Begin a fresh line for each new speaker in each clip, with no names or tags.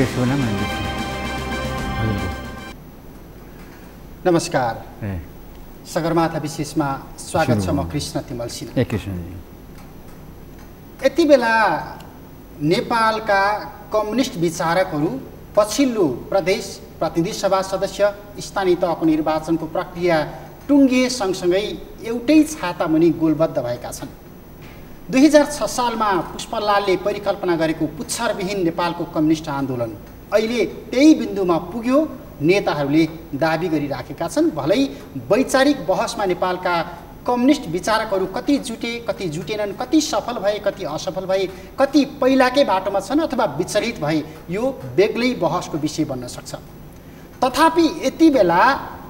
के शुभनाम अनि हजुर
नमस्कार।
ए।
सगरमाथा विशेषमा स्वागत छ म। कृष्ण तिमल सिन्हा। यति बेला नेपालका कम्युनिस्ट विचारकहरू पछिल्लो प्रदेश प्रतिनिधि सभा सदस्य स्थानीय तहको निर्वाचनको प्रक्रिया टुङ्गिए सँगसँगै एउटै छाता मुनि गोलबद्ध भएका छन्। दुई हजार छ सालमा पुष्पलालले परिकल्पना गरेको पुच्छरविहीन नेपालको कम्युनिस्ट आन्दोलन अहिले त्यही बिन्दुमा पुग्यो। नेताहरूले दाबी गरिराखेका छन् भलै वैचारिक बहसमा नेपालका कम्युनिस्ट विचारकहरू कति जुटे कति जुटेनन् कति सफल भए कति असफल भए कति पहिलाकै बाटोमा छन् अथवा विचलित भए यो बेग्लै बहसको विषय बन्न सक्छ। तथापि यति बेला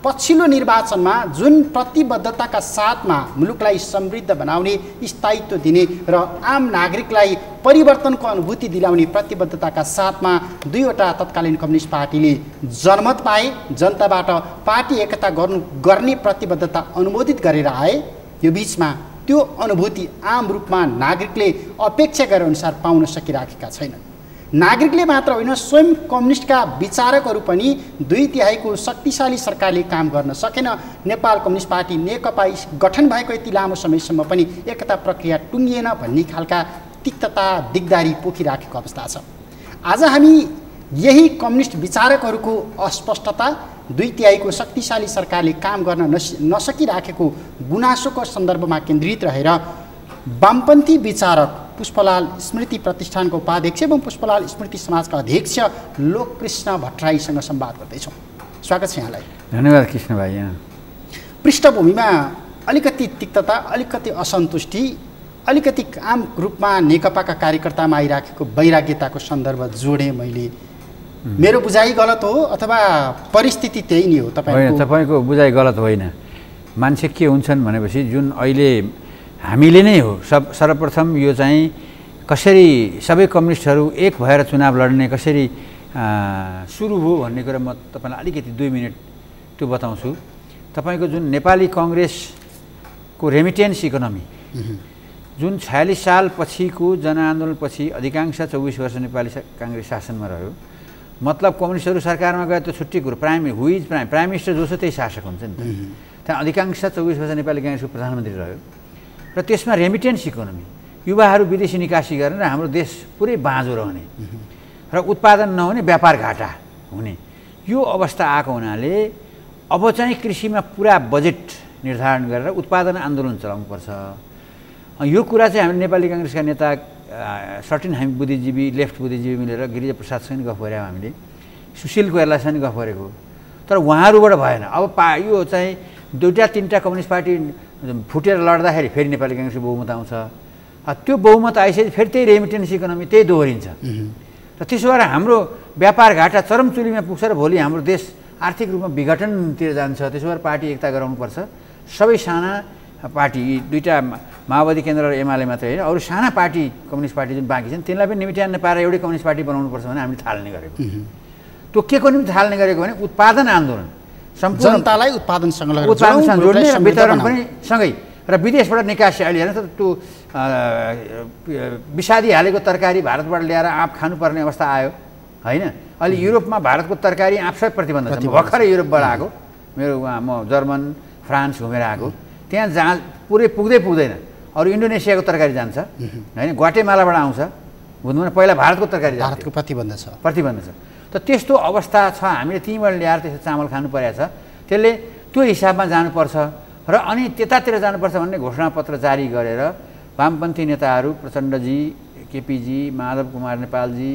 पछिल्लो निर्वाचनमा जुन प्रतिबद्धताका साथमा मुलुकलाई समृद्ध बनाउने स्थायित्व दिने र आम नागरिकलाई परिवर्तनको अनुभूति दिलाउने प्रतिबद्धताका साथमा दुईवटा तत्कालीन कम्युनिस्ट पार्टीले जनमत पाए जनताबाट पार्टी एकता गर्नु गर्ने प्रतिबद्धता अनुमोदित गरेर आए। यो बिचमा त्यो अनुभूति आम रूपमा नागरिकले अपेक्षा गरे अनुसार पाउन सकिराखेका छैनन्। नागरिकले मात्र होइन स्वयं कम्युनिस्टका विचारकहरू पनि दुई तिहाईको शक्तिशाली सरकारले काम गर्न सकेन। नेपाल कम्युनिस्ट पार्टी नेकपा गठन भएको यति लामो समयसम्म पनि एकता प्रक्रिया टुङ्गिएन भन्ने खालका तिक्तता दिगदारी पोखिराखेको अवस्था छ। आज हामी यही कम्युनिस्ट विचारकहरूको अस्पष्टता दुई तिहाईको शक्तिशाली सरकारले काम गर्न नस नसकिराखेको गुनासोको सन्दर्भमा केन्द्रित रहेर वामपन्थी विचारक पुष्पलाल स्मृति प्रतिष्ठानको उपाध्यक्ष एवं पुष्पलाल स्मृति समाजका अध्यक्ष लोककृष्ण भट्टराईसँग संवाद गर्दैछौँ। स्वागत छ यहाँलाई।
धन्यवाद कृष्ण भाइ। यहाँ
पृष्ठभूमिमा अलिकति तिक्तता अलिकति असन्तुष्टि अलिकति आम रूपमा नेकपाका कार्यकर्तामा आइराखेको वैराग्यताको सन्दर्भ जोडेँ मैले। मेरो बुझाइ गलत हो अथवा परिस्थिति त्यही नै हो तपाईँको
तपाईँको बुझाइ गलत होइन। मान्छे के हुन्छन् भनेपछि जुन अहिले हामीले नै हो। सब सर्वप्रथम यो चाहिँ कसरी सबै कम्युनिस्टहरू एक भएर चुनाव लड्ने कसरी सुरु भयो भन्ने कुरा म तपाईँलाई अलिकति दुई मिनट त्यो बताउँछु। तपाईँको जुन नेपाली कङ्ग्रेसको रेमिटेन्स इकोनोमी जुन छयालिस साल पछिको जनआन्दोलनपछि अधिकांश चौबिस वर्ष नेपाली सा- काङ्ग्रेस शासनमा रह्यो मतलब कम्युनिस्टहरू सरकारमा गए त छुट्टी कुरो प्राइम हुइज प्राइम प्राइम मिनिस्टर जसो त्यही शासक हुन्छ नि त। त्यहाँ अधिकांश चौबिस वर्ष नेपाली काङ्ग्रेसको प्रधानमन्त्री रह्यो। र त्यसमा रेमिटेन्स इकोनोमी युवाहरू विदेशी निकासी गरेर हाम्रो देश पुरै बाँझो रहने र उत्पादन नहुने व्यापार घाटा हुने। यो अवस्था आएको हुनाले अब चाहिँ कृषिमा पुरा बजेट निर्धारण गरेर उत्पादन आन्दोलन चलाउनुपर्छ। यो कुरा चाहिँ हामी नेपाली काङ्ग्रेसका नेता सर्टिन हामी बुद्धिजीवी लेफ्ट बुद्धिजीवी मिलेर गिरिजा प्रसादसँग गफ गऱ्यौँ हामीले। सुशील कोइरालासँग गफ गरेको तर उहाँहरूबाट भएन। अब पा यो चाहिँ दुईवटा तिनवटा कम्युनिस्ट पार्टी फुटेर लड्दाखेरि फेरि नेपाली काङ्ग्रेसको बहुमत आउँछ। त्यो बहुमत आइसकेपछि फेरि त्यही रेमिटेन्स इकोनोमी त्यही दोहोरिन्छ। र त्यसो भएर हाम्रो व्यापार घाटा चरमचुलीमा पुग्छ र भोलि हाम्रो देश आर्थिक रूपमा विघटनतिर जान्छ। त्यसो भएर पार्टी एकता गराउनुपर्छ। सबै साना पार्टी दुईवटा माओवादी केन्द्र र एमाले मात्रै होइन अरू साना पार्टी कम्युनिस्ट पार्टी जुन बाँकी छन् तिनलाई पनि निमिट्यान्न पारेर एउटै कम्युनिस्ट पार्टी बनाउनुपर्छ भने हामीले थाल्ने गरेको। त्यो के को निम्ति थाल्ने गरेको भने उत्पादन आन्दोलन।
जनतालाई उत्पादनसँग
उत्पादनसँग
जोडौँ,
जोड्ने र वितरण। पनि सँगै। र विदेशबाट निकासी अहिले हेर्नु त त्यो विषादी हालेको तरकारी भारतबाट ल्याएर आँप खानुपर्ने अवस्था आयो होइन? अहिले युरोपमा भारतको तरकारी आँप सबै प्रतिबन्ध छ। म
प्रतिबन्ध छ।
भर्खरै युरोपबाट आएको। मेरो उहाँ म जर्मन फ्रान्स घुमेर आएको। त्यहाँ जहाँ पुरै पुग्दै पुग्दैन। अरू इन्डोनेसियाको तरकारी जान्छ होइन? ग्वाटेमालाबाट आउँछ। बुझ्नु भने पहिला भारतको तरकारी
भारतको प्रतिबन्ध छ।
प्रतिबन्ध छ। त त्यस्तो अवस्था छ हामीले त्यहीँबाट ल्याएर त्यस्तो चामल खानु परेको छ। त्यसले त्यो हिसाबमा जानुपर्छ र अनि त्यतातिर जानुपर्छ भन्ने घोषणापत्र जारी गरेर वामपन्थी नेताहरू प्रचण्डजी केपीजी माधव कुमार नेपालजी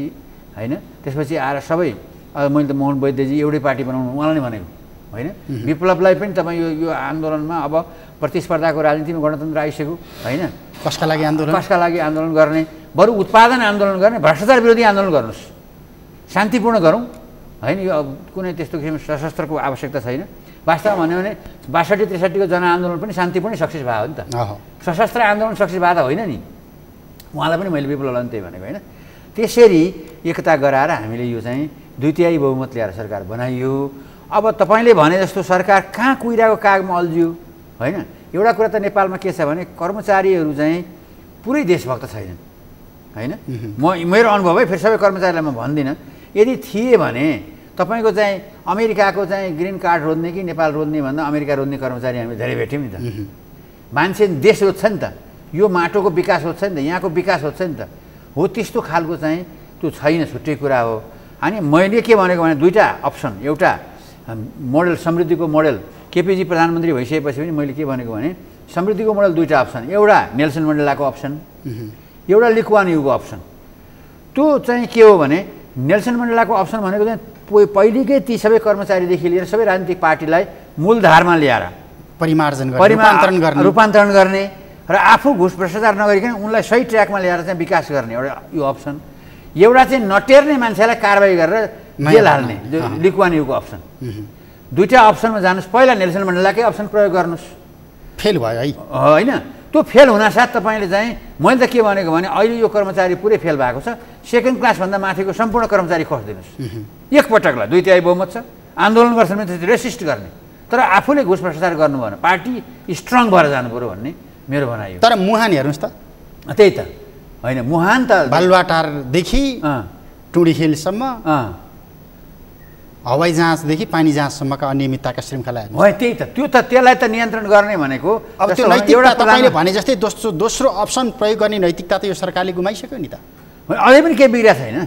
होइन त्यसपछि आएर सबै मैले त मोहन वैद्यजी एउटै पार्टी बनाउनु उहाँलाई नै भनेको। होइन? विप्लवलाई पनि तपाईँ यो यो आन्दोलनमा अब प्रतिस्पर्धाको राजनीतिमा गणतन्त्र आइसक्यो होइन?
कसका लागि आन्दोलन?
कसका लागि आन्दोलन गर्ने? बरु उत्पादन आन्दोलन गर्ने भ्रष्टाचार विरोधी आन्दोलन गर्नुहोस्। शान्तिपूर्ण गरौँ होइन? यो अब कुनै त्यस्तो किसिम सशस्त्रको आवश्यकता छैन। वास्तवमा भन्यो भने बासठी त्रिसठीको जनआन्दोलन पनि शान्तिपूर्णै सक्सेस भयो हो नि त। सशस्त्र आन्दोलन सक्सेस भएको त होइन नि। उहाँलाई पनि मैले विप्लवलाई त्यही भनेको होइन? त्यसरी एकता गराएर हामीले यो चाहिँ द्वितीय बहुमत ल्याएर सरकार बनाइयो। अब तपाईँले भने जस्तो सरकार कहाँ कुहिरहेको कागमा अल्झियो? होइन? एउटा कुरा त नेपालमा के छ भने कर्मचारीहरू चाहिँ पुरै देशभक्त छैनन्। होइन? म मेरो अनुभव है फेरि सबै कर्मचारीलाई म भन्दिनँ। यदि थिए भने तपाईँको चाहिँ अमेरिकाको चाहिँ ग्रिन कार्ड रोज्ने कि नेपाल रोज्ने भन्दा अमेरिका रोज्ने कर्मचारी हामी धेरै भेट्यौँ नि त। मान्छे देश रोज्छ नि त। यो माटोको विकास होस् नि त। यहाँको विकास होस् नि त। हो त्यस्तो खालको चाहिँ त्यो छैन छुट्टै कुरा हो। अनि मैले के भनेको भने दुईवटा अप्सन एउटा मोडल समृद्धिको मोडल। केपिजी प्रधानमन्त्री भइसकेपछि पनि मैले के भनेको भने समृद्धिको मोडल दुईवटा अप्सन। एउटा नेल्सन मण्डेलाको अप्सन एउटा लिकुवान युको अप्सन। त्यो चाहिँ के हो भने नेल्सन मण्डेलाको अप्सन भनेको चाहिँ पहिलेकै ती सबै कर्मचारीदेखि लिएर सबै राजनीतिक पार्टीलाई मूलधारमा ल्याएर।
परिमार्जन
रूपान्तरण गर्ने। रूपान्तरण गर्ने र आफू घुस भ्रष्टाचार नगरिकन उनलाई सही ट्र्याकमा ल्याएर चाहिँ विकास गर्ने एउटा यो अप्सन। एउटा चाहिँ नटेर्ने मान्छेलाई कारवाही गरेर जेल हाल्ने जो लिकुवान युको अप्सन। दुइटा अप्सनमा जानुहोस्। पहिला नेल्सन मण्डलाकै अप्सन प्रयोग गर्नुहोस्।
फेल भयो है।
होइन। त्यो फेल हुनासाथ तपाईँले चाहिँ मैले त के भनेको भने अहिले यो कर्मचारी पुरै फेल भएको छ। सेकेन्ड क्लासभन्दा माथिको सम्पूर्ण कर्मचारी खोजिदिनुहोस्। एकपटकलाई दुई तिहाई बहुमत छ। आन्दोलन गर्छन् भने रेसिस्ट गर्ने। तर आफूले घुस भ्रष्टाचार गर्नु भएन। पार्टी स्ट्रङ भएर जानु पऱ्यो भन्ने मेरो भनाइ
तर मुहान हेर्नुहोस् त।
त्यही त। होइन मुहान त
बालुवाटारदेखि टुडी हिलसम्म हवाई जहाजदेखि पानी जहाजसम्मका अनियमितताका श्रृङ्खलाहरू
हो त्यही त। त्यो त त्यसलाई त नियन्त्रण गर्ने भनेको।
अब त्यो नैतिकता तपाईँले भने जस्तै दोस्रो दोस्रो अप्सन प्रयोग गर्ने नैतिकता त यो सरकारले गुमाइसक्यो नि त।
अझै पनि केही बिग्रिया छैन।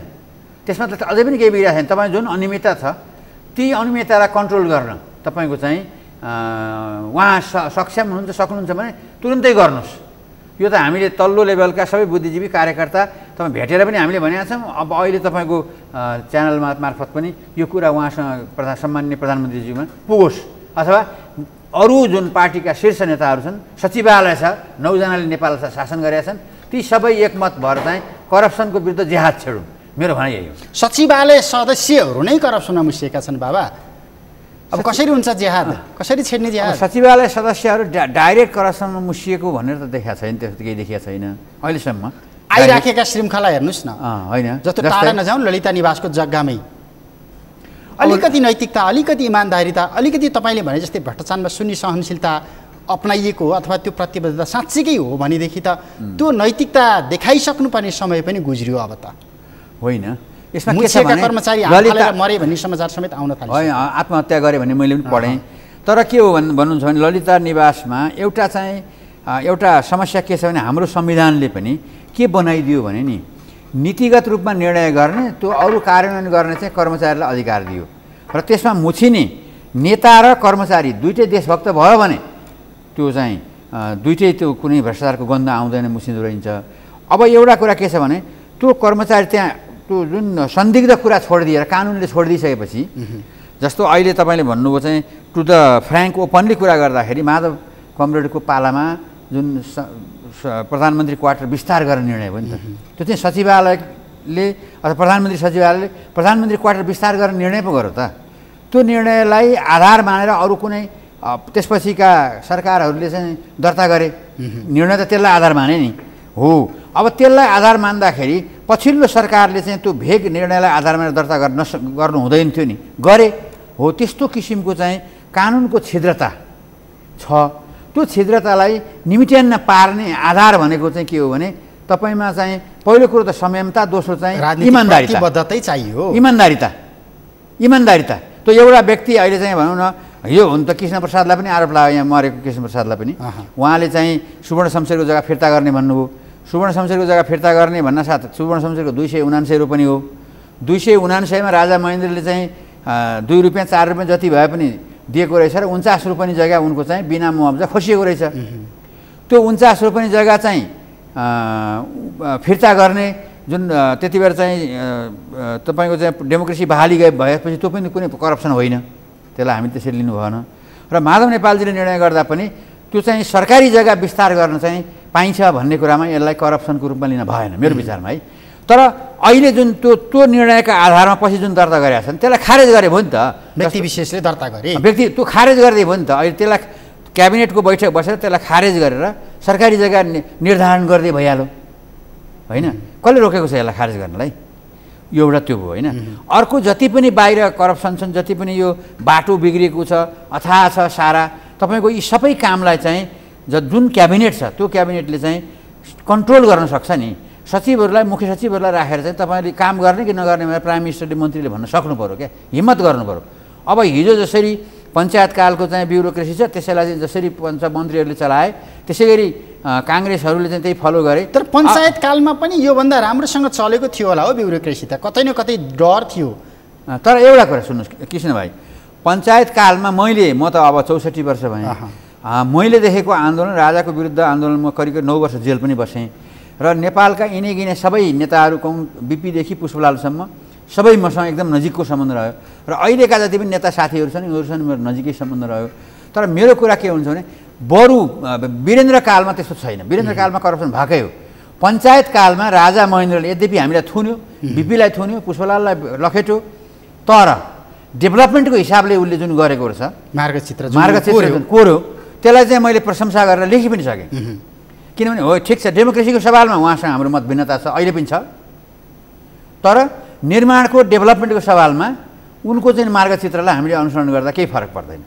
त्यसमा त अझै पनि केही बिग्रिया छैन। तपाईँ जुन अनियमितता छ ती अनियमिततालाई कन्ट्रोल गर्न तपाईँको चाहिँ उहाँ सक्षम हुनुहुन्छ सक्नुहुन्छ भने तुरुन्तै गर्नुहोस्। यो त हामीले तल्लो लेभलका सबै बुद्धिजीवी कार्यकर्ता तपाईँ भेटेर पनि हामीले भनेका छौँ। अब अहिले तपाईँको च्यानलमा मार्फत पनि यो कुरा उहाँसँग प्रधान सम्मान्य प्रधानमन्त्रीजीमा पुगोस्। अथवा अरू जुन पार्टीका शीर्ष नेताहरू छन् सचिवालय छ नौजनाले नेपाल शासन गरेका छन् ती सबै एकमत भएर चाहिँ करप्सनको विरुद्ध जेहाद छेडौँ। मेरो भनाइ यही हो।
सचिवालय सदस्यहरू नै करप्सनमा मुसिएका छन् बाबा। अब कसरी हुन्छ जेहाद? कसरी छेड्ने जेहाद?
सचिवालय सदस्यहरू डाइरेक्ट करप्सनमा मुसिएको भनेर त देखाएको छैन त्यस्तो केही देखाएको छैन। अहिलेसम्म
आइराखेका श्रृङ्खला हेर्नुहोस् न।
होइन।
जस्तो टाढा नजाउँ ललिता निवासको जग्गामै। अलिकति नैतिकता अलिकति इमान्दारिता अलिकति तपाईँले भने जस्तै भ्रष्टाचारमा शून्य सहनशीलता अप्नाइएको हो अथवा त्यो प्रतिबद्धता साँच्चीकै हो भनेदेखि त त्यो नैतिकता देखाइसक्नुपर्ने समय पनि गुज्रियो अब त।
होइन।
यसमा भने कर्मचारी मरे भन्ने समाचार समेत आउन थाल्यो।
होइन आत्महत्या गरे भन्ने मैले पनि पढेँ। तर के हो भन् भन्नुहुन्छ भने ललिता निवासमा एउटा चाहिँ एउटा समस्या के छ भने हाम्रो संविधानले पनि के बनाइदियो भने नि नीतिगत रूपमा निर्णय गर्ने त्यो अरू कार्यान्वयन गर्ने चाहिँ कर्मचारीलाई अधिकार दियो। र त्यसमा मुछिने नेता र कर्मचारी दुइटै देशभक्त भयो भने त्यो चाहिँ दुइटै त्यो कुनै भ्रष्टाचारको गन्ध आउँदैन मुछिँदो रहन्छ अब एउटा कुरा के छ भने त्यो कर्मचारी त्यहाँ त्यो जुन संदिग्ध कुरा छोडिदिएर कानुनले छोडिदिइसकेपछि जस्तो अहिले तपाईँले भन्नुभयो चाहिँ टु द फ्रेङ्क ओपनली कुरा गर्दाखेरि माधव कमरेडको पालामा जुन प्रधानमन्त्री क्वार्टर विस्तार गर्ने निर्णय भयो नि त। त्यो चाहिँ सचिवालयले अथवा प्रधानमन्त्री सचिवालयले प्रधानमन्त्री क्वार्टर विस्तार गर्ने निर्णय पो गर्यो त। त्यो निर्णयलाई आधार मानेर अरू कुनै त्यसपछिका सरकारहरूले चाहिँ दर्ता गरे। निर्णय त त्यसलाई आधार माने नि। हो। अब त्यसलाई आधार मान्दाखेरि पछिल्लो सरकारले चाहिँ त्यो भेग निर्णयलाई आधार मानेर दर्ता गर्न गर्नु हुँदैन थियो नि। गरे। हो त्यस्तो किसिमको चाहिँ कानुनको छिद्रता छ। त्यो छिद्रतालाई निमिट्यान्न पार्ने आधार भनेको चाहिँ के हो भने तपाईँमा चाहिँ पहिलो कुरो त संयमता दोस्रो चाहिँ
इमान्दारिता। चाहियो
इमान्दारिता। इमान्दारिता। त्यो एउटा व्यक्ति अहिले चाहिँ भनौँ न यो हुन त कृष्ण प्रसादलाई पनि आरोप लाग्यो यहाँ मरेको कृष्ण प्रसादलाई पनि। उहाँले चाहिँ सुवर्ण शमशेरको जग्गा फिर्ता गर्ने भन्नुभयो। सुवर्ण शमशेरको जग्गा फिर्ता गर्ने भन्न साथ सुवर्ण शमशेरको दुई सय उनान्सय रुपियाँ हो। दुई सय उनान्सयमा राजा महेन्द्रले चाहिँ दुई रुपियाँ चार रुपियाँ जति भए पनि दिएको रहेछ र उन्चास रुपियाँ जग्गा उनको चाहिँ बिना मुआवजा खोसिएको रहेछ। त्यो उन्चास रुपियाँ जग्गा चाहिँ फिर्ता गर्ने जुन त्यति बेर चाहिँ तपाईँको चाहिँ डेमोक्रेसी बहाली गए भएपछि त्यो पनि कुनै करप्सन होइन। त्यसलाई हामी त्यसरी लिनु भएन र माधव नेपालजीले निर्णय गर्दा पनि त्यो चाहिँ सरकारी जग्गा विस्तार गर्न चाहिँ पाइन्छ भन्ने कुरामा यसलाई करप्सनको रूपमा लिन भएन मेरो विचारमा है। तर अहिले जुन त्यो त्यो निर्णयका आधारमा पछि जुन दर्ता गरेका छन् त्यसलाई खारेज गरे भयो नि त।
व्यक्ति विशेषले दर्ता गरे।
व्यक्ति त्यो खारेज गरिदियो भयो नि त। अहिले त्यसलाई क्याबिनेटको बैठक बसेर त्यसलाई खारेज गरेर सरकारी जग्गा निर्धारण गरिदिए भइहाल्यो। होइन? कसले रोकेको छ यसलाई खारेज गर्नलाई? यो एउटा त्यो भयो होइन? अर्को जति पनि बाहिर करप्सन छन् जति पनि यो बाटो बिग्रिएको छ अथाह छ सारा तपाईँको यी सबै कामलाई चाहिँ जुन क्याबिनेट छ त्यो क्याबिनेटले चाहिँ कन्ट्रोल गर्न सक्छ नि। सचिवहरूलाई मुख्य सचिवहरूलाई राखेर चाहिँ तपाईँले काम गर्ने कि नगर्ने भनेर प्राइम मिनिस्टरले मन्त्रीले भन्न सक्नु पऱ्यो क्या? हिम्मत गर्नु पऱ्यो अब हिजो जसरी पञ्चायतकालको चाहिँ ब्युरोक्रेसी छ त्यसैलाई चाहिँ जसरी पञ्च मन्त्रीहरूले चलाए त्यसै गरी काङ्ग्रेसहरूले चाहिँ त्यही फलो गरे।
तर पञ्चायतकालमा पनि योभन्दा राम्रोसँग चलेको थियो होला हो ब्युरोक्रेसी त। कतै न कतै डर थियो।
तर एउटा कुरा सुन्नुहोस् कृष्ण भाइ पञ्चायतकालमा मैले म त अब चौसठी वर्ष भएँ। मैले देखेको आन्दोलन राजाको विरुद्ध आन्दोलनमा करिब करिब नौ वर्ष जेल पनि बसेँ। र नेपालका इने गिने सबै नेताहरू कौँ बिपीदेखि पुष्पलालसम्म सबै मसँग एकदम नजिकको सम्बन्ध रह्यो। र अहिलेका जति पनि नेता साथीहरू छन् उनीहरूसँग मेरो नजिकै सम्बन्ध रह्यो। तर मेरो कुरा के हुन्छ भने बरु वीरेन्द्र कालमा त्यस्तो छैन। वीरेन्द्र कालमा करप्सन भएकै हो। पञ्चायत कालमा राजा महेन्द्रले यद्यपि हामीलाई थुन्यो बिपीलाई थुन्यो पुष्पलाललाई लखेट्यो तर डेभलपमेन्टको हिसाबले उसले जुन गरेको रहेछ
मार्गचित्र
मार्गचित्र कोर्यो त्यसलाई चाहिँ मैले प्रशंसा गरेर लेखि पनि सकेँ। किनभने हो ठिक छ डेमोक्रेसीको सवालमा उहाँसँग हाम्रो मत भिन्नता छ अहिले पनि छ। तर निर्माणको डेभलपमेन्टको सवालमा उनको चाहिँ मार्गचित्रलाई हामीले अनुसरण गर्दा केही फरक पर्दैन।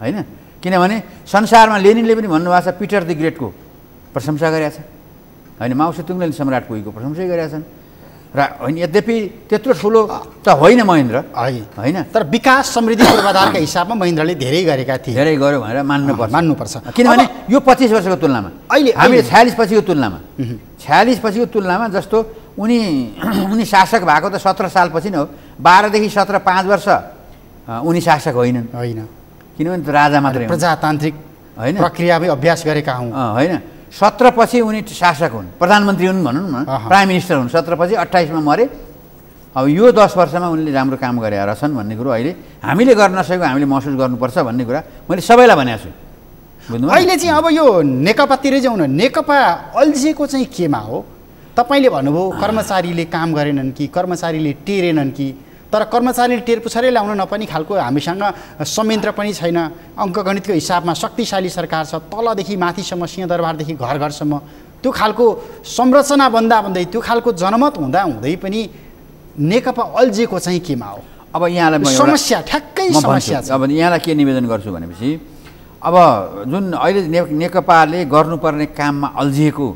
होइन? किनभने संसारमा लेनिनले पनि भन्नुभएको छ पिटर दि ग्रेटको प्रशंसा गरेका छ होइन माउ सेतुङले सम्राट पुगीको प्रशंसै गरेका छन्। र होइन यद्यपि त्यत्रो ठुलो त होइन महेन्द्र। होइन।
तर विकास समृद्धि पूर्वाधारका हिसाबमा महेन्द्रले धेरै गरेका थिए।
धेरै गर्यो भनेर मान्नुपर्छ।
मान्नुपर्छ।
किनभने यो पच्चिस वर्षको तुलनामा अहिले हामीले छयालिस पछिको तुलनामा। छयालिस पछिको तुलनामा जस्तो उनी उनी शासक भएको त सत्र सालपछि नै हो। बाह्रदेखि सत्र पाँच वर्ष उनी शासक होइनन्।
होइन।
किनभने राजा मात्रै
प्रजातान्त्रिक होइन। प्रक्रियामै अभ्यास गरेका हुन्।
होइन। सत्रपछि उनी शासक हुन्। प्रधानमन्त्री हुन् भनौँ न। प्राइम मिनिस्टर हुन्। सत्रपछि अट्ठाइसमा मरे। अब यो दस वर्षमा उनले राम्रो काम गरेर रहेछन् भन्ने कुरो अहिले हामीले गर्न नसकेको हामीले महसुस गर्नुपर्छ भन्ने कुरा मैले सबैलाई भनेको छु।
बुझ्नु अहिले चाहिँ अब यो नेकपातिरै जाउँ न नेकपा अल्झिएको चाहिँ केमा हो? तपाईँले भन्नुभयो कर्मचारीले काम गरेनन् कि कर्मचारीले टेरेनन् कि? तर कर्मचारीले टेर पुछारै ल्याउन नपर्ने खालको हामीसँग संयन्त्र पनि छैन। अङ्कगणितको हिसाबमा शक्तिशाली सरकार छ तलदेखि माथिसम्म सिंहदरबारदेखि घर घरसम्म त्यो खालको संरचना बन्दा भन्दै त्यो खालको जनमत हुँदा हुँदै पनि नेकपा अल्झिएको चाहिँ केमा हो?
अब यहाँलाई
समस्या ठ्याक्कै समस्या
छ। अब यहाँलाई के निवेदन गर्छु भनेपछि अब जुन अहिले ने नेकपाले गर्नुपर्ने काममा अल्झिएको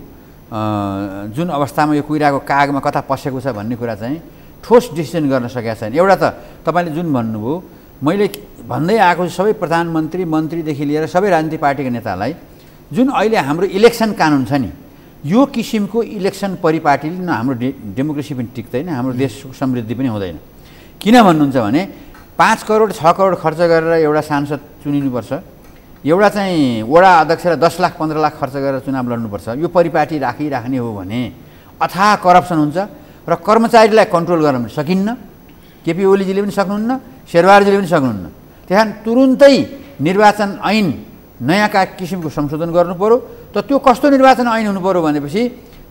जुन अवस्थामा यो कुहिराको कागमा कता पसेको छ भन्ने कुरा चाहिँ ठोस डिसिजन गर्न सकेका छैन। एउटा त तपाईँले जुन भन्नुभयो मैले भन्दै आएको सबै प्रधानमन्त्री मन्त्रीदेखि लिएर सबै राजनीतिक पार्टीका नेतालाई जुन अहिले हाम्रो इलेक्सन कानुन छ नि यो किसिमको इलेक्सन परिपाटीले न हाम्रो डे डेमोक्रेसी पनि टिक्दैन हाम्रो देशको समृद्धि पनि हुँदैन। किन भन्नुहुन्छ भने पाँच करोड छ करोड खर्च गरेर एउटा सांसद चुनिनुपर्छ एउटा चाहिँ वडा अध्यक्षलाई दस लाख पन्ध्र लाख खर्च गरेर चुनाव लड्नुपर्छ यो परिपाटी राखिराख्ने हो भने अथाह करप्सन हुन्छ र कर्मचारीलाई कन्ट्रोल गर्न पनि सकिन्न। केपी ओलीजीले पनि सक्नुहुन्न शेरबारजीले पनि सक्नुहुन्न। त्यहाँ तुरुन्तै निर्वाचन ऐन नयाँ का किसिमको संशोधन गर्नु पऱ्यो त त्यो कस्तो निर्वाचन ऐन हुनु पऱ्यो भनेपछि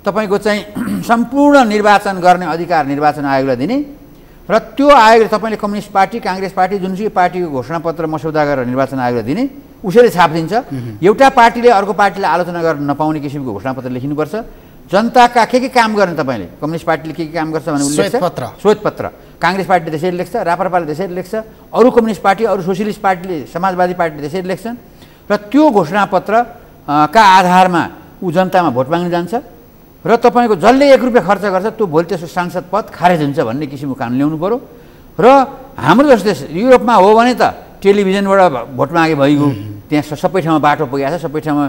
तपाईँको चाहिँ सम्पूर्ण निर्वाचन गर्ने अधिकार निर्वाचन आयोगलाई दिने र त्यो आयोगले तपाईँले कम्युनिस्ट पार्टी काङ्ग्रेस पार्टी जुनसुकै पार्टीको घोषणापत्र मसौदा गरेर निर्वाचन आयोगलाई दिने उसैले छापिदिन्छ। एउटा पार्टीले अर्को पार्टीले आलोचना गर्न नपाउने किसिमको घोषणापत्र लेखिनुपर्छ। जनताका के के काम गर्ने तपाईँले? कम्युनिस्ट पार्टीले के के काम गर्छ भने
उल्लेख पत्र
श्वेतपत्र। काङ्ग्रेस पार्टीले त्यसरी लेख्छ राप्रपाले त्यसरी लेख्छ अरू कम्युनिस्ट पार्टी अरू सोसियलिस्ट पार्टीले समाजवादी पार्टीले त्यसरी लेख्छन् र त्यो घोषणापत्रका आधारमा ऊ जनतामा भोट माग्न जान्छ र तपाईँको जसले एक रुपियाँ खर्च गर्छ त्यो भोलि त्यसको सांसद पद खारेज हुन्छ भन्ने किसिमको कानुन ल्याउनु पऱ्यो र हाम्रो जस्तो देश युरोपमा हो भने त टेलिभिजनबाट भोट मागे भइगयो। त्यहाँ सबै ठाउँमा बाटो पुगेको छ सबै ठाउँमा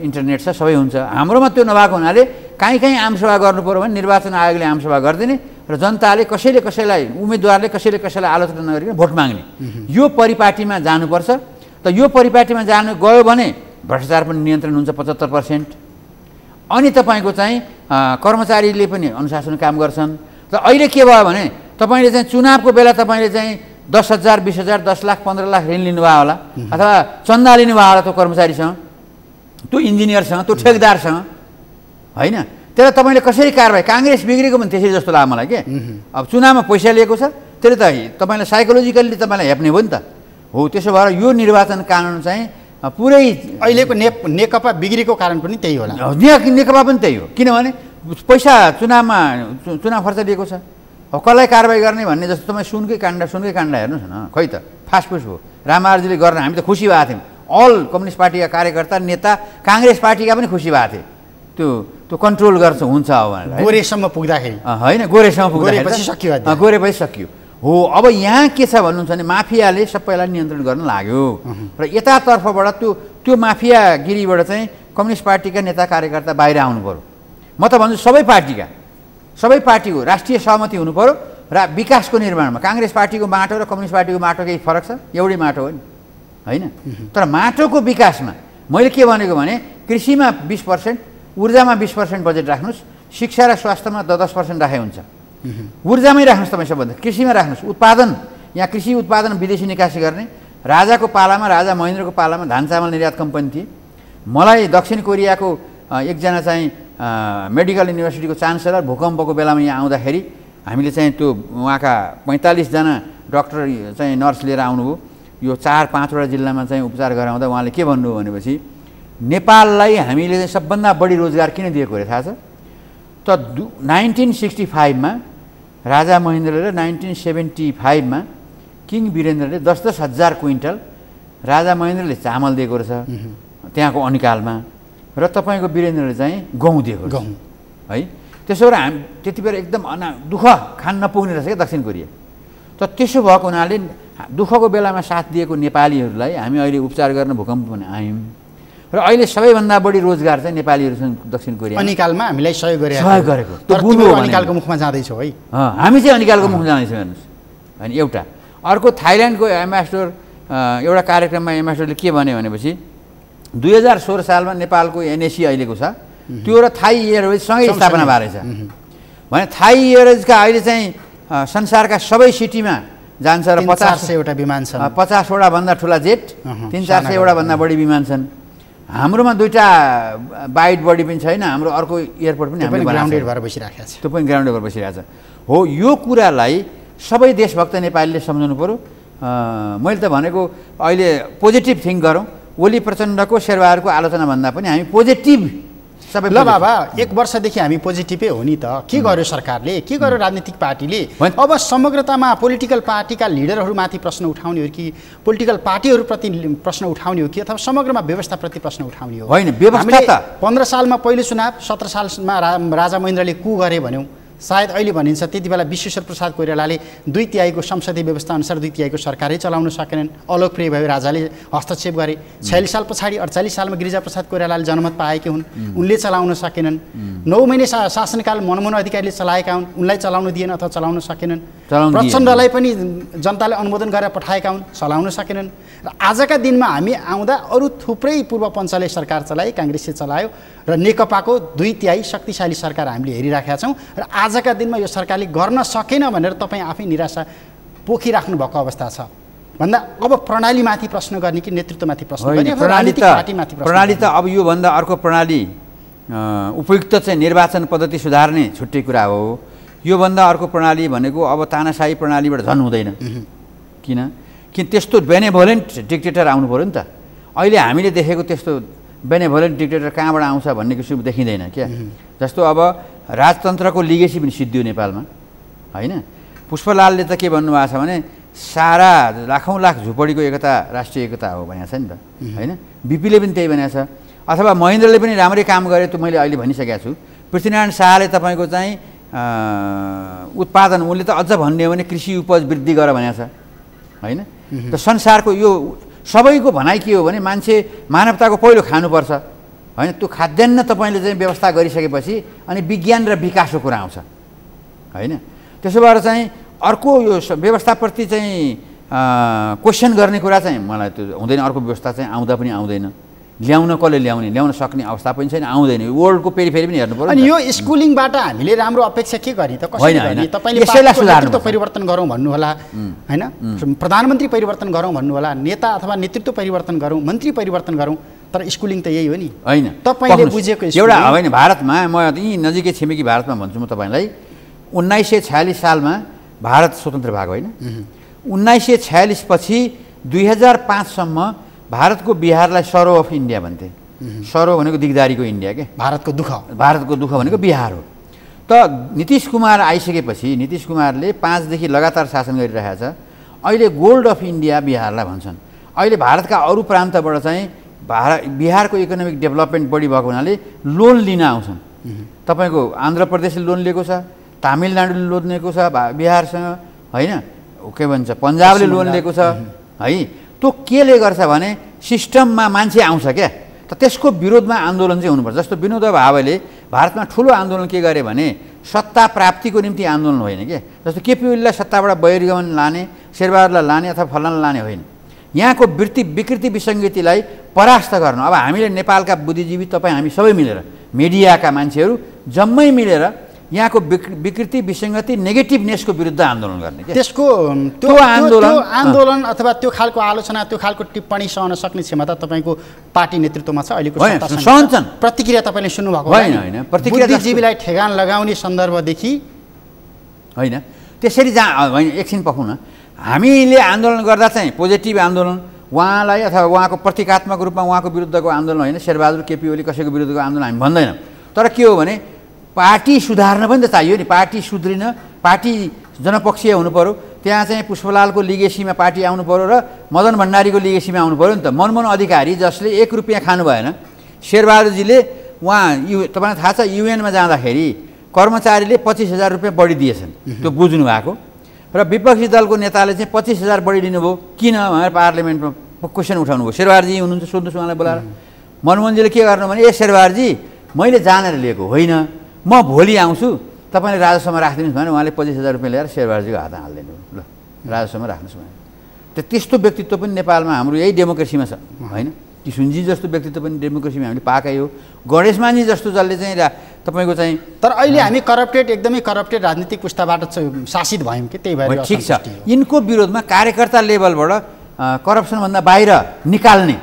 इन्टरनेट छ सबै हुन्छ। हाम्रोमा त्यो नभएको हुनाले काहीँ काहीँ आमसभा गर्नु पऱ्यो भने निर्वाचन आयोगले आमसभा गरिदिने र जनताले कसैले कसैलाई उम्मेदवारले कसैले कसैलाई आलोचना नगरिकन भोट माग्ने। यो परिपाटीमा जानुपर्छ। त यो परिपाटीमा जानु गयो भने भ्रष्टाचार पनि नियन्त्रण हुन्छ पचहत्तर पर्सेन्ट। अनि तपाईँको चाहिँ कर्मचारीले पनि अनुशासन काम गर्छन्। र अहिले के भयो भने तपाईँले चाहिँ चुनावको बेला तपाईँले चाहिँ दस हजार बिस हजार दस लाख पन्ध्र लाख ऋण लिनुभयो होला। अथवा चन्दा लिनुभयो होला त्यो कर्मचारीसँग त्यो इन्जिनियरसँग त्यो ठेकदारसँग। होइन? त्यसलाई तपाईँले कसरी कारवाही? काङ्ग्रेस बिग्रेको पनि त्यसरी जस्तो लाग्यो मलाई के? अब चुनावमा पैसा लिएको छ त्यसले त तपाईँलाई साइकोलोजिकल्ली तपाईँलाई हेप्ने हो नि त। हो त्यसो भएर यो निर्वाचन कानुन चाहिँ पुरै
अहिलेको ने नेकपा बिग्रेको कारण पनि त्यही होला।
नेकपा पनि त्यही हो। किनभने पैसा चुनावमा चुनाव खर्च लिएको छ। कसलाई कारवाही गर्ने भन्ने जस्तो तपाईँ सुनकै काण्ड सुनकै काण्ड हेर्नुहोस् न। खै त? फास्टफुस हो रामार्जीले गर्न हामी त खुसी भएको थियौँ। अल कम्युनिस्ट पार्टीका कार्यकर्ता नेता काङ्ग्रेस पार्टीका पनि खुसी भएको थिए। त्यो त्यो कन्ट्रोल गर्छ हुन्छ अब भनेर।
गोरेसम्म पुग्दाखेरि।
होइन गोरेसम्म पुग्दाखेरि
सकियो
गोरेपछि सकियो। हो अब यहाँ के छ भन्नुहुन्छ भने माफियाले सबैलाई नियन्त्रण गर्न लाग्यो। र यतातर्फबाट त्यो त्यो माफियागिरीबाट चाहिँ कम्युनिस्ट पार्टीका नेता कार्यकर्ता बाहिर आउनु पऱ्यो म त भन्छु सबै पार्टीका। सबै पार्टीको राष्ट्रिय सहमति हुनु पऱ्यो र विकासको निर्माणमा काङ्ग्रेस पार्टीको माटो र कम्युनिस्ट पार्टीको माटो केही फरक छ? एउटै माटो हो नि। होइन? तर माटोको विकासमा मैले के भनेको भने कृषिमा बिस पर्सेन्ट ऊर्जामा बिस पर्सेन्ट बजेट राख्नुहोस् शिक्षा र स्वास्थ्यमा द दस पर्सेन्ट राखे हुन्छ। ऊर्जामै राख्नुहोस् तपाईँ सबभन्दा। कृषिमा राख्नुहोस्। उत्पादन। यहाँ कृषि उत्पादन विदेशी निकासी गर्ने। राजाको पालामा राजा महेन्द्रको पालामा धान चामल निर्यात कम्पनी थिए। मलाई दक्षिण कोरियाको एकजना चाहिँ मेडिकल युनिभर्सिटीको चान्सलर भूकम्पको बेलामा यहाँ आउँदाखेरि हामीले चाहिँ त्यो उहाँका पैँतालिसजना डक्टर चाहिँ नर्स लिएर आउनुभयो। यो चार पाँचवटा जिल्लामा चाहिँ उपचार गराउँदा उहाँले के भन्नुभयो भनेपछि नेपाललाई हामीले चाहिँ सबभन्दा बढी रोजगार किन दिएको अरे थाहा छ? त दु नाइन्टिन सिक्सटी फाइभमा राजा महेन्द्रले र नाइन्टिन सेभेन्टी फाइभमा किङ वीरेन्द्रले दस दस हजार क्विन्टल राजा महेन्द्रले चामल दिएको रहेछ। त्यहाँको अनिकालमा। र तपाईँको वीरेन्द्रले चाहिँ गहुँ दिएको
गहुँ।
है? त्यसो भएर हामी त्यति बेला एकदम अना दुःख खान नपुग्ने रहेछ क्या दक्षिण कोरिया। त त्यसो भएको हुनाले दुःखको बेलामा साथ दिएको नेपालीहरूलाई हामी अहिले उपचार गर्न भूकम्प पनि आयौँ। र अहिले सबैभन्दा बढी रोजगार चाहिँ नेपालीहरू छन् दक्षिण कोरिया
अनिकालमा हामीलाई सहयोग गरे
सहयोग गरेको।
तर। अनिकालको मुखमा जाँदैछौ है।
हामी चाहिँ अनिकालको मुख जाँदैछौँ हेर्नुहोस्। होइन एउटा। अर्को थाइल्यान्डको एम्बेसडर एउटा कार्यक्रममा एम्बेसडरले के भन्यो भनेपछि दुई हजार सोह्र सालमा नेपालको एनएसी अहिलेको छ। त्यो र थाई एयरवेज सँगै
सँगसँगै।
स्थापना भएर छ। भने थाई एयरवेजका अहिले चाहिँ संसारका सबै सिटीमा जान्छ र पचास
सयवटा विमान छन्।
अँ, पचासवटा भन्दा ठुला जेट तिन चार सयवटा भन्दा बढी विमान छन्। हाम्रोमा दुइटा बाइट बडी पनि छैन हाम्रो अर्को एयरपोर्ट पनि हामीले बनाएको
ग्राउन्डेड। भएर बसिराखेको छ
त्यो पनि ग्राउन्ड भएर बसिरहेको छ हो यो कुरालाई सबै देशभक्त नेपालीले सम्झाउनु पऱ्यो मैले त भनेको अहिले पोजिटिभ थिङ्क गरौँ। ओली प्रचण्डको शेरबहादुरको आलोचना भन्दा पनि हामी पोजिटिभ सबै
ल। बाबा एक वर्षदेखि हामी पोजिटिभै हो नि त। के गर्यो सरकारले? के गर्यो राजनीतिक पार्टीले। अब समग्रतामा पोलिटिकल पार्टीका लिडरहरूमाथि प्रश्न उठाउने हो कि पोलिटिकल पार्टीहरूप्रति प्रश्न उठाउने हो कि अथवा समग्रमा व्यवस्थाप्रति प्रश्न उठाउने हो?
होइन, व्यवस्था
पन्ध्र सालमा पहिलो चुनाव सत्र सालमा राजा महेन्द्रले कु गरे भन्यौँ। सायद अहिले भनिन्छ त्यति बेला विश्वेश्वर प्रसाद कोइरालाले दुई तिहाईको संसदीय व्यवस्था अनुसार दुई तिहाईको सरकारै चलाउन सकेनन्। अलोकप्रिय भयो राजाले हस्तक्षेप गरे। छयालिस साल पछाडि अडचालिस सालमा गिरिजाप्रसाद कोइरालाले जनमत पाएकी हुन्। उनले चलाउन सकेनन्। नौ महिने सा शासनकाल मनमोहन अधिकारीले चलाएका हुन्। उनलाई चलाउन दिएन अथवा चलाउन सकेनन्। प्रचण्डलाई पनि जनताले अनुमोदन गरेर पठाएका हुन् चलाउन सकेनन्। र आजका दिनमा हामी आउँदा अरू थुप्रै पूर्व पञ्चले सरकार चलाए काङ्ग्रेसले चलायो र नेकपाको दुई तिहाई शक्तिशाली सरकार हामीले हेरिराखेका छौँ। र आजका दिनमा यो सरकारले गर्न सकेन भनेर तपाईँ आफै निराशा पोखिराख्नु भएको अवस्था छ। भन्दा अब प्रणालीमाथि प्रश्न गर्ने कि नेतृत्वमाथि प्रश्न गर्ने
प्रणाली त
पार्टीमाथि
प्रणाली त? अब योभन्दा अर्को प्रणाली उपयुक्त चाहिँ निर्वाचन पद्धति सुधार्ने छुट्टै कुरा हो। योभन्दा अर्को प्रणाली भनेको अब तानासाही प्रणालीबाट झन् हुँदैन। किन? कि त्यस्तो बेनेभोलेन्ट डिक्टेटर आउनु पऱ्यो नि त। अहिले हामीले देखेको त्यस्तो बेनेभोलेन्ट डिक्टेटर कहाँबाट आउँछ भन्ने किसिम देखिँदैन क्या? जस्तो अब राजतन्त्रको लिगेसी पनि सिद्धियो नेपालमा होइन? पुष्पलालले त के भन्नुभएको छ भने सारा लाखौँ लाख झुपडीको एकता राष्ट्रिय एकता हो भनेको छ नि त होइन? बिपीले पनि त्यही भनेको छ। अथवा महेन्द्रले पनि राम्रै काम गरे त्यो मैले अहिले भनिसकेको छु। पृथ्वीनारायण शाहले तपाईँको चाहिँ उत्पादन उनले त अझ भन्ने हो भने कृषि उपज वृद्धि गर भनेको छ। होइन? त संसारको यो सबैको भनाइ के हो भने मान्छे मानवताको पहिलो खानुपर्छ। होइन? त्यो खाद्यान्न तपाईँले चाहिँ व्यवस्था गरिसकेपछि अनि विज्ञान र विकासको कुरा आउँछ। होइन? त्यसो भएर चाहिँ अर्को यो व्यवस्थाप्रति चाहिँ क्वेसन गर्ने कुरा चाहिँ मलाई त्यो हुँदैन। अर्को व्यवस्था चाहिँ आउँदा पनि आउँदैन। ल्याउन कसले ल्याउने? ल्याउन सक्ने अवस्था पनि छैन आउँदैन। वर्ल्डको पेरिफेरी पनि हेर्नु पऱ्यो
अनि। यो स्कुलिङबाट हामीले राम्रो अपेक्षा के गर्ने त?
होइन।
तपाईँले। नेतृत्व परिवर्तन गरौँ भन्नुहोला होइन? प्रधानमन्त्री परिवर्तन गरौँ भन्नुहोला नेता अथवा नेतृत्व परिवर्तन गरौँ मन्त्री परिवर्तन गरौँ तर स्कुलिङ त यही हो नि।
होइन।
तपाईँले। बुझेको
एउटा होइन भारतमा म यहीँ नजिकै छिमेकी भारतमा भन्छु म तपाईँलाई उन्नाइस सय छयालिस सालमा भारत स्वतन्त्र भएको होइन। उन्नाइस सय छयालिस पछि दुई हजार पाँचसम्म भारतको बिहारलाई सरो अफ इन्डिया भन्थे। सरो भनेको दिगदारीको इन्डिया के?
भारतको दुःख।
भारतको दुःख भनेको बिहार हो। त नीतिश कुमार आइसकेपछि नीतिश कुमारले पाँचदेखि लगातार शासन गरिरहेको छ। अहिले गोल्ड अफ इन्डिया बिहारलाई भन्छन्। अहिले भारतका अरू प्रान्तबाट चाहिँ भारत बिहारको इकोनोमिक डेभलपमेन्ट बढी भएको हुनाले लोन लिन आउँछन्। तपाईँको आन्ध्र प्रदेशले लोन लिएको छ तामिलनाडुले लोन लिएको छ बिहारसँग होइन? के भन्छ पन्जाबले लोन। लिएको छ है? त्यो केले गर्छ भने सिस्टममा मान्छे आउँछ क्या? त त्यसको विरोधमा आन्दोलन चाहिँ हुनुपर्छ। जस्तो विनोद भावेले भारतमा ठुलो आन्दोलन के गरे भने सत्ता प्राप्तिको निम्ति आन्दोलन होइन के? जस्तो केपी ओलीलाई सत्ताबाट बहिर्गमन लाने शेरबहादुरलाई लाने अथवा फलाना लाने होइन। यहाँको वृत्ति विकृति विसङ्गतिलाई परास्त गर्नु। अब हामीले नेपालका बुद्धिजीवी तपाईँ हामी सबै मिलेर मिडियाका मान्छेहरू जम्मै मिलेर यहाँको विक- विकृति विसङ्गति नेगेटिभनेसको विरुद्ध आन्दोलन गर्ने के
त्यसको त्यो
आन्दोलन-
आन्दोलन अथवा त्यो खालको आलोचना त्यो खालको टिप्पणी सहन सक्ने क्षमता तपाईँको पार्टी नेतृत्वमा छ अहिलेको।
सहन्छन्।
प्रतिक्रिया तपाईँले सुन्नुभएको
होइन? होइन, प्रतिक्रिया जस्तो-
बुद्धिजीवीलाई ठेगान लगाउने सन्दर्भदेखि
होइन त्यसरी जहाँ होइन एकछिन पखौँ न हामीले आन्दोलन गर्दा चाहिँ पोजिटिभ आन्दोलन उहाँलाई अथवा उहाँको प्रतीकात्मक रूपमा उहाँको विरुद्धको आन्दोलन होइन शेरबहादुर केपी ओली कसैको विरुद्धको आन्दोलन हामी भन्दैनौँ तर के हो भने पार्टी सुधार्न पनि त चाहियो नि। पार्टी सुध्रिन पार्टी जनपक्षीय हुनु पऱ्यो त्यहाँ चाहिँ पुष्पलालको लिगेसीमा पार्टी आउनु पऱ्यो र मदन भण्डारीको लिगेसीमा आउनु पऱ्यो नि त। मनमोहन अधिकारी जसले एक रुपियाँ खानु भएन। शेरबहादुरजीले उहाँ यु तपाईँलाई थाहा छ युएनमा जाँदाखेरि कर्मचारीले पच्चिस हजार रुपियाँ बढी दिएछन्। त्यो बुझ्नु भएको। र विपक्षी दलको नेताले चाहिँ पच्चिस हजार बढी लिनुभयो। किन भनेर पार्लियामेन्टमा क्वेसन उठाउनु भयो। शेरबहादुरजी हुनुहुन्छ सोध्नुहोस् उहाँलाई बोलाएर। मनमोहनजीले के गर्नु भने ए शेरबहादुरजी मैले जानेर लिएको होइन। म भोलि आउँछु। तपाईँले राजस्वमा राखिदिनुहोस् भने उहाँले पच्चिस हजार रुपियाँ ल्याएर शेरबहादुरजीको हातमा हालिदिनु। ल राजस्वमा राख्नुहोस् भने त त्यस्तो व्यक्तित्व पनि नेपालमा हाम्रो यही डेमोक्रेसीमा छ होइन? किसुनजी जस्तो व्यक्तित्व पनि डेमोक्रेसीमा हामीले पाएकै हो। गणेशमानजी जस्तो जसले चाहिँ रा- तपाईँको चाहिँ
तर अहिले हामी करप्टेड एकदमै करप्टेड राजनीतिक पुस्ताबाट शासित भयौँ कि त्यही भएर
ठिक छ। यिनको विरोधमा कार्यकर्ता लेभलबाट करप्सनभन्दा बाहिर निकाल्ने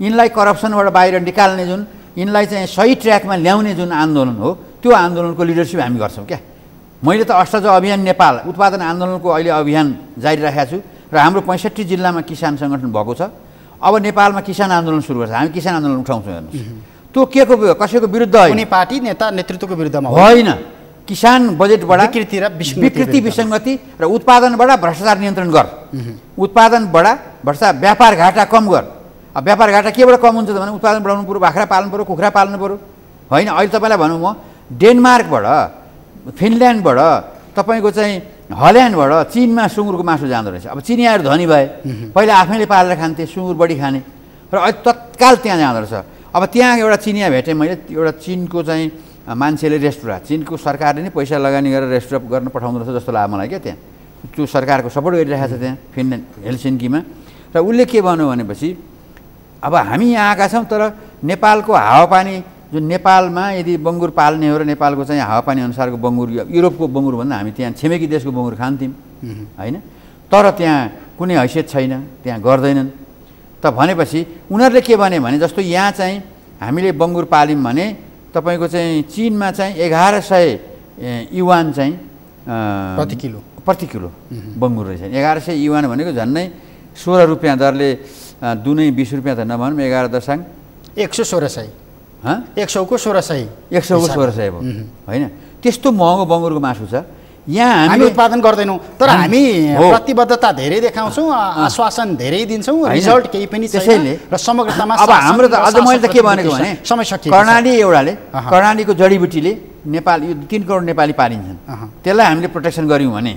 यिनलाई करप्सनबाट बाहिर निकाल्ने जुन यिनलाई चाहिँ सही ट्र्याकमा ल्याउने जुन आन्दोलन हो त्यो आन्दोलनको लिडरसिप हामी गर्छौँ क्या। मैले त अष्टज अभियान नेपाल उत्पादन आन्दोलनको अहिले अभियान जारी राखेको छु र हाम्रो पैँसठी जिल्लामा किसान सङ्गठन भएको छ। अब नेपालमा किसान आन्दोलन सुरु गर्छ। हामी किसान आन्दोलन उठाउँछौँ हेर्नुहोस्। त्यो के को कसैको विरुद्ध होइन।
पार्टी नेता नेतृत्वको विरुद्धमा हो।
होइन। किसान बजेटबाट
विकृति र
विकृति। विसङ्गति र उत्पादनबाट भ्रष्टाचार नियन्त्रण गर। उत्पादनबाट भ्रष्टा व्यापार घाटा कम गर। अब व्यापार घाटा केबाट कम हुन्छ त भने उत्पादन बढाउनु पऱ्यो बाख्रा पाल्नु पऱ्यो कुखुरा पाल्नु पऱ्यो होइन अहिले तपाईँलाई भनौँ म डेनमार्कबाट फिनल्यान्डबाट तपाईँको चाहिँ हल्यान्डबाट चिनमा सुँगुरको मासु जाँदो रहेछ। अब चिनियाहरू धनी भए पहिला आफैले पालेर खान्थे सुँगुर बढी खाने र अहिले तत्काल त्यहाँ जाँदो रहेछ। अब त्यहाँ एउटा चिनिया भेटेँ मैले एउटा चिनको चाहिँ मान्छेले रेस्टुरेन्ट चिनको सरकारले नै पैसा लगानी गरेर रेस्टुरेन्ट गर्न पठाउँदो रहेछ जस्तो लाग्यो मलाई क्या त्यहाँ। त्यो सरकारको सपोर्ट गरिरहेको छ त्यहाँ फिनल्यान्ड हेलसिन्कीमा। र उसले के भन्यो भनेपछि अब हामी यहाँ आएका छौँ तर नेपालको हावापानी जुन नेपालमा यदि बङ्गुर पाल्ने हो र नेपालको चाहिँ हावापानी अनुसारको बङ्गुर युरोपको बङ्गुरभन्दा हामी त्यहाँ छिमेकी देशको बङ्गुर खान्थ्यौँ होइन? तर त्यहाँ कुनै हैसियत छैन त्यहाँ गर्दैनन्। त भनेपछि उनीहरूले के भने भने जस्तो यहाँ चाहिँ हामीले बङ्गुर पाल्यौँ भने तपाईँको चाहिँ चिनमा चाहिँ एघार सय युवान चाहिँ
प्रति किलो।
प्रति किलो बङ्गुर रहेछ। एघार सय युवान भनेको झन्डै सोह्र रुपियाँ दरले दुनै बिस रुपियाँ त नभनौँ एघार दशाङ
एक सौ सोह्र सय। एक सौको सोह्र सय
एक सौको सोह्र सय भयो होइन? त्यस्तो महँगो बङ्गुरको मासु छ। यहाँ
हामी उत्पादन गर्दैनौँ तर
हामी-।
प्रतिबद्धता धेरै देखाउँछौँ आश्वासन धेरै दिन्छौँ। रिजल्ट केही पनि
त्यसैले-
र समग्रतामा
अब हाम्रो त अझ मैले त के भनेको भने
समय छ।
कर्णाली एउटाले। कर्णालीको जडीबुटीले नेपाल यो तिन करोड नेपाली पालिन्छन्।
अहँ।
त्यसलाई हामीले प्रोटेक्सन गऱ्यौँ भने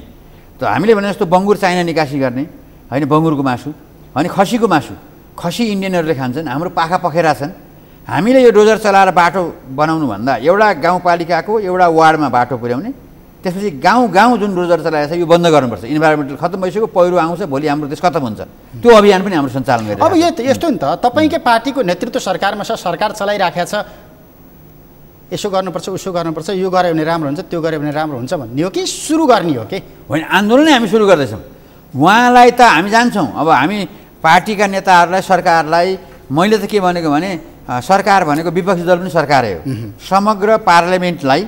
त हामीले भने जस्तो बङ्गुर चाइना निकासी गर्ने होइन बङ्गुरको मासु अनि खसीको मासु। खसी इन्डियनहरूले खान्छन् हाम्रो पाखा पखेरा छन्। हामीले यो डोजर चलाएर बाटो बनाउनु भन्दा एउटा गाउँपालिकाको एउटा वार्डमा बाटो पुर्याउने त्यसपछि गाउँ गाउँ जुन डोजर चलाएको छ यो बन्द गर्नुपर्छ। इन्भाइरोमेन्टल खत्तम भइसक्यो पहिरो आउँछ भोलि हाम्रो देश खत्तम हुन्छ। त्यो अभियान पनि हाम्रो सञ्चालन
अब
गरिरहेको छ।
यो त- यस्तो नि त तपाईँकै पार्टीको नेतृत्व सरकारमा छ सरकार चलाइराखेको छ। यसो गर्नुपर्छ उसो गर्नुपर्छ यो गऱ्यो भने राम्रो हुन्छ त्यो गऱ्यो भने राम्रो हुन्छ भन्ने हो कि सुरु गर्ने हो कि?
होइन आन्दोलनै हामी सुरु गर्दैछौँ। उहाँलाई त हामी जान्छौँ। अब हामी पार्टीका नेताहरूलाई सरकारलाई मैले त के भनेको भने सरकार भनेको विपक्षी दल पनि सरकारै हो। समग्र पार्लियामेन्टलाई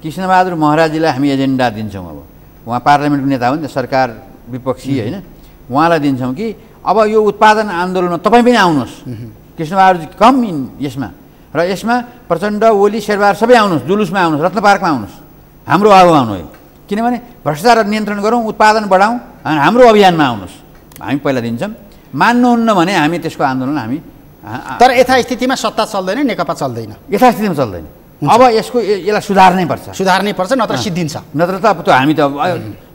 कृष्णबहादुर महराजीलाई हामी एजेन्डा दिन्छौँ अब। उहाँ पार्लियामेन्टको नेता हो नि त सरकार विपक्षी होइन। उहाँलाई दिन्छौँ कि अब यो उत्पादन आन्दोलनमा तपाईँ पनि आउनुहोस्। कृष्णबहादुरजी कम इन यसमा। र यसमा प्रचण्ड ओली शेरबहादुर सबै आउनुहोस् जुलुसमा आउनुहोस् रत्न पार्कमा आउनुहोस्। हाम्रो आह्वान हो यो। किनभने भ्रष्टाचार नियन्त्रण गरौँ उत्पादन बढाउँ हाम्रो अभियानमा आउनुहोस्। हामी पहिला दिन्छौँ। मान्नुहुन्न भने हामी त्यसको आन्दोलन हामी
तर यथास्थितिमा सत्ता चल्दैन नेकपा चल्दैन।
यथास्थितिमा चल्दैन। अब यसको यसलाई सुधार्नै पर्छ।
सुधार्नै पर्छ नत्र सिद्धिन्छ।
नत्र त अब त्यो हामी त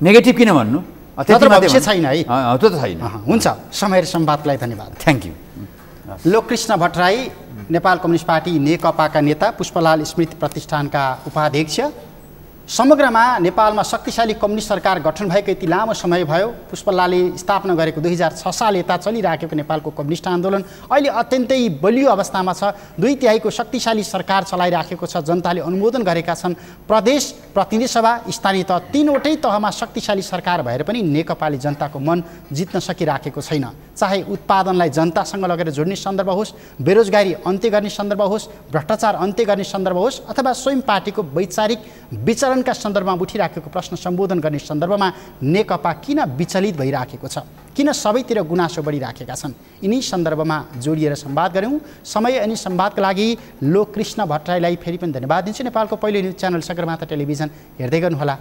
नेगेटिभ किन भन्नु?
भविष्य। छैन है।
त्यो त छैन।
हुन्छ। समय लागि धन्यवाद।
Thank you
Lokkrishna Bhattarai Nepal communist party नेकपाका नेता पुष्पलाल स्मृति प्रतिष्ठानका उपाध्यक्ष समग्रमा नेपालमा शक्तिशाली कम्युनिस्ट सरकार गठन भएको यति लामो समय भयो। पुष्पलालले स्थापना गरेको दुई हजार छ साल यता चलिराखेको नेपालको कम्युनिस्ट आन्दोलन अहिले अत्यन्तै बलियो अवस्थामा छ। दुई तिहाईको शक्तिशाली सरकार चलाइराखेको छ जनताले अनुमोदन गरेका छन्। प्रदेश प्रतिनिधि सभा स्थानीय तह तिनवटै तहमा शक्तिशाली सरकार भएर पनि नेकपाले जनताको मन जित्न सकिराखेको छैन। चाहे उत्पादनलाई जनतासँग लगेर जोड्ने सन्दर्भ होस् बेरोजगारी अन्त्य गर्ने सन्दर्भ होस् भ्रष्टाचार अन्त्य गर्ने सन्दर्भ होस् अथवा स्वयं पार्टीको वैचारिक विचरणका सन्दर्भमा उठिराखेको प्रश्न सम्बोधन गर्ने सन्दर्भमा नेकपा किन विचलित भइराखेको छ? किन सबैतिर गुनासो बढिराखेका छन्? यिनी सन्दर्भमा जोडिएर संवाद गऱ्यौँ। समय अनि संवादका लागि लोककृष्ण भट्टराईलाई फेरि पनि धन्यवाद दिन्छु। नेपालको पहिलो न्युज च्यानल सगरमाथा टेलिभिजन हेर्दै गर्नुहोला।